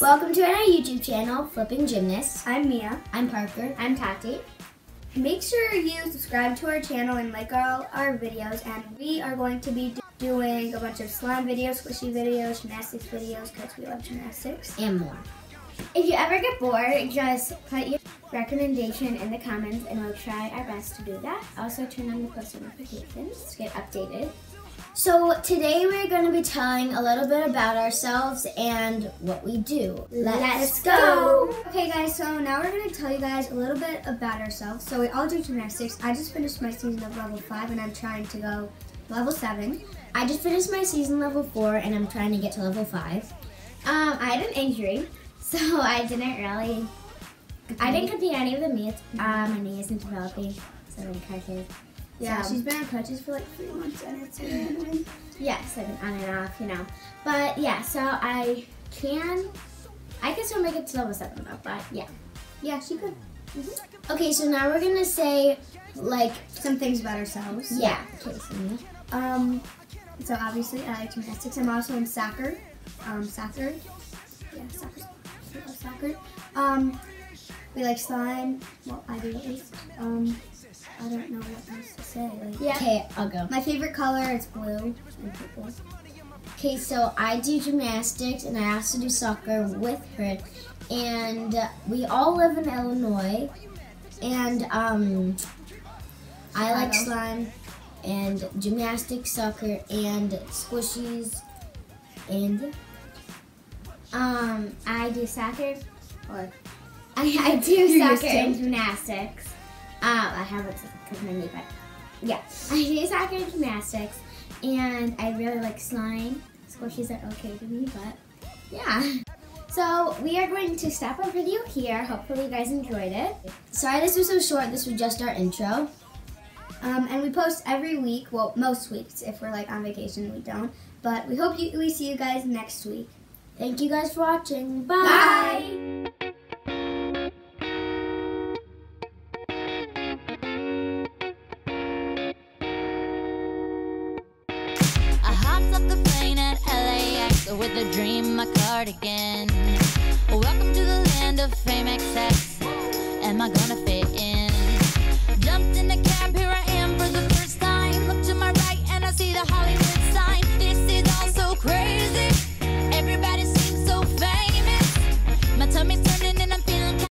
Welcome to our YouTube channel, Flipping Gymnasts. I'm Mia. I'm Parker. I'm Tati. Make sure you subscribe to our channel and like all our videos. And we are going to be doing a bunch of slime videos, squishy videos, gymnastics videos, because we love gymnastics. And more. If you ever get bored, just put your recommendation in the comments and we'll try our best to do that. Also turn on the post notifications to get updated. So today we're going to be telling a little bit about ourselves and what we do. Let's, Let's go. Okay guys, so now we're going to tell you guys a little bit about ourselves. So we all do gymnastics. I just finished my season of level 5 and I'm trying to go level 7. I just finished my season level 4 and I'm trying to get to level 5. Um, I had an injury, so I didn't really, I didn't compete any of the meets. Uh, my knee isn't developing, so I'm crutches. Yeah, so, she's been on crutches for like three months and it's annoying. Yes, I've been on and off, you know. But yeah, so I can, I can still make it to level seven though, but yeah. Yeah, she could. Mm -hmm. Okay, so now we're gonna say like some things about ourselves. Yeah. Okay, so, um, so obviously I like gymnastics. I'm also in soccer. Um, soccer. Yeah, soccer. Soccer. Um, we like slime. Well, I do at least. Um, I don't know what else to say. Like, yeah. Okay, I'll go. My favorite color is blue and purple. Okay, so I do gymnastics and I also do soccer with her. And we all live in Illinois. And um, I like slime and gymnastics, soccer, and squishies. And um, I do soccer, or I, I do soccer and gymnastics. Um, I haven't because my knee, but yeah. I do soccer and gymnastics, and I really like slime. Squishies are okay to me, but yeah. So we are going to stop our video here. Hopefully you guys enjoyed it. Sorry this was so short. This was just our intro. Um, and we post every week, well, most weeks. If we're like on vacation, we don't. But we hope you, we see you guys next week. Thank you guys for watching. Bye. Bye. with a dream, my cardigan. Welcome to the land of fame excess. Am I gonna